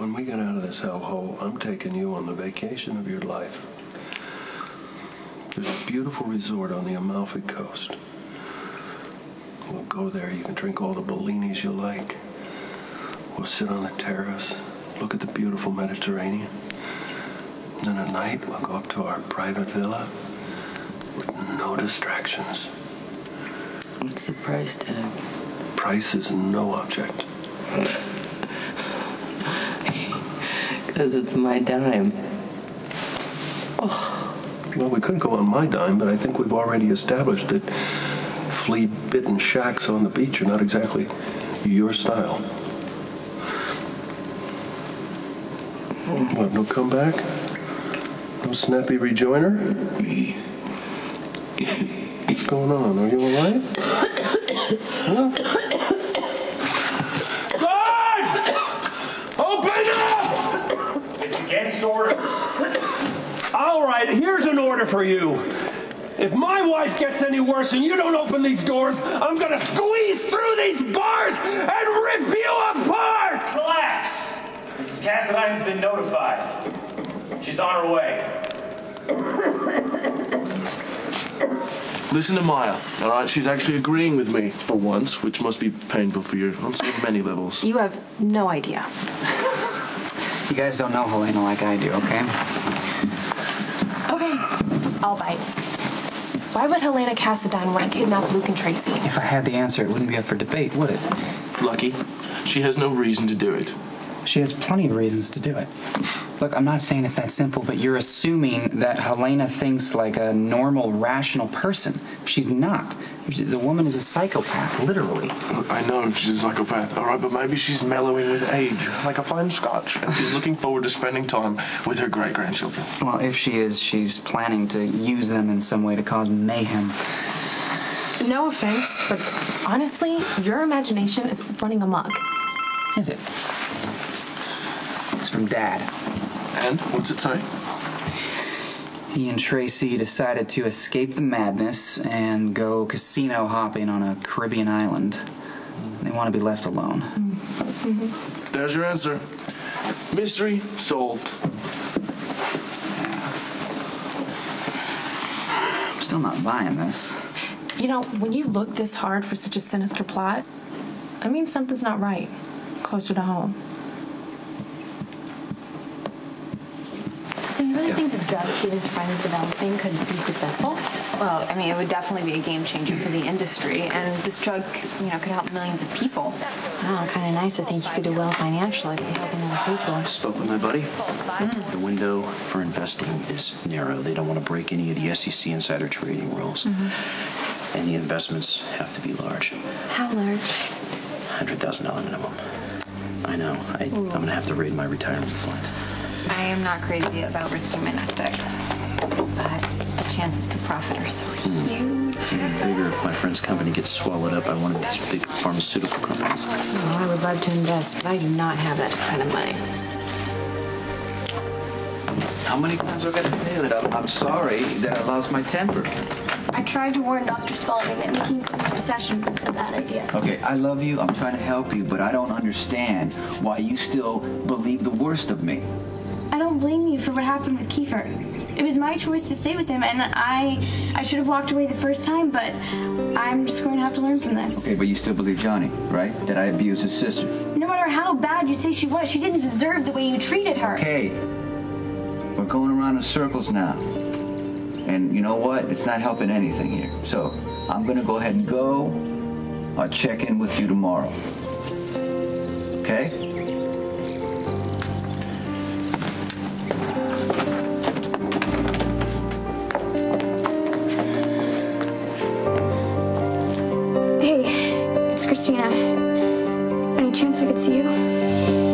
When we get out of this hellhole, I'm taking you on the vacation of your life. There's a beautiful resort on the Amalfi Coast. We'll go there. You can drink all the Bellinis you like. We'll sit on the terrace, look at the beautiful Mediterranean. Then at night, we'll go up to our private villa with no distractions. What's the price tag? Price is no object. Because it's my dime. Well, we could go on my dime, but I think we've already established that flea-bitten shacks on the beach are not exactly your style. What, no comeback? No snappy rejoiner? What's going on? Are you all right? Huh? Open up! It's against orders. All right, here's an order for you. If my wife gets any worse and you don't open these doors, I'm gonna squeeze through these bars and rip you apart! Relax. Mrs. Cassadine's been notified. She's on her way. Listen to Maya, all right? She's actually agreeing with me for once, which must be painful for you on so many levels. You have no idea. You guys don't know Helena like I do, okay? Okay, I'll bite. Why would Helena Cassadine want to kidnap Luke and Tracy? If I had the answer, it wouldn't be up for debate, would it? Lucky, she has no reason to do it. She has plenty of reasons to do it. Look, I'm not saying it's that simple, but you're assuming that Helena thinks like a normal, rational person. She's not. The woman is a psychopath, literally. Look, I know she's a psychopath, all right, but maybe she's mellowing with age, like a fine scotch, and she's looking forward to spending time with her great grandchildren. Well, if she is, she's planning to use them in some way to cause mayhem. No offense, but honestly, your imagination is running amok. Is it? It's from Dad. And what's it say? He and Tracy decided to escape the madness and go casino hopping on a Caribbean island. They want to be left alone. There's your answer. Mystery solved. I'm still not buying this. You know, when you look this hard for such a sinister plot, I mean something's not right. Closer to home. So you really think this drug Steven's friend is developing could be successful? Well, I mean, it would definitely be a game changer for the industry, and this drug, you know, could help millions of people. Oh, kind of nice to think you could do well financially by helping other people. Spoke with my buddy. The window for investing is narrow. They don't want to break any of the SEC insider trading rules. Mm-hmm. And the investments have to be large. How large? $100,000 minimum. I know. I, I'm going to have to raid my retirement fund. I am not crazy about risking my nest egg, but the chances for profit are so huge. Even bigger if my friend's company gets swallowed up by one of these big pharmaceutical companies. Oh, I would love to invest, but I do not have that kind of money. How many times do I got to tell you that I'm, I'm sorry that I lost my temper? I tried to warn Dr. Spalding that making a possession was a bad idea. Okay, I love you. I'm trying to help you, but I don't understand why you still believe the worst of me. I don't blame you for what happened with Kiefer. It was my choice to stay with him, and I I should have walked away the first time, but I'm just going to have to learn from this. Okay, but you still believe Johnny, right? That I abused his sister. No matter how bad you say she was, she didn't deserve the way you treated her. Okay, we're going around in circles now. And you know what? It's not helping anything here. So I'm gonna go ahead and go. I'll check in with you tomorrow. Okay? Kristina. Any chance I could see you?